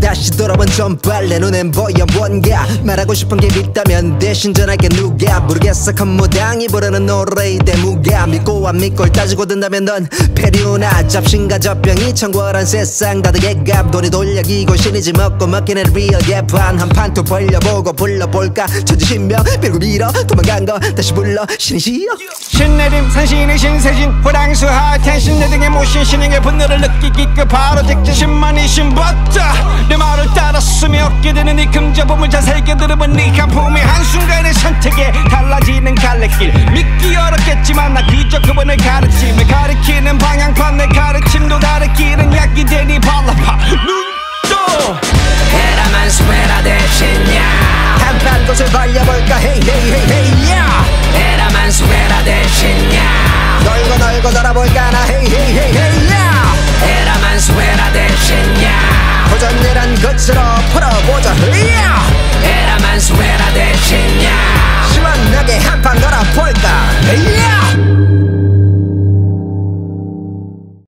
다시 돌아온 전발 내 눈엔 보여 뭔가. 말하고 싶은 게 있다면 대신 전할게 누가. 모르겠어 컴무당이 부르는 노래의 대무가. 믿고 안 믿고 따지고 든다면 넌 페리우나. 잡신과 젖병이 청구한 세상 다들 개갑. 돈이 돌려기고 신이지 먹고 먹기는 리얼 개판. 한판 또 벌려보고 불러볼까. 천지신명 빌고 밀어. 도망간 거 다시 불러. 신이 시여 신내림 산신의 신세진 호랑수 하텐 신 내 등에 모신 신에게 분노를 느끼기까 바로 직진 신만이 신봤다 내 말을 따랐으며 얻게 되는 이잘 새겨 들으면 네 한품이 한순간의 선택에 달라지는 갈래길. 믿기 어렵겠지만 나 그저 그분을 가르침에 가리키는 방향 걸고 돌아볼까나? 헤이 헤이 헤이 헤이. 야 에라만 수에라 대신 야 도전이란 끝으로 풀어보자. 헤이! 야 에라만 수에라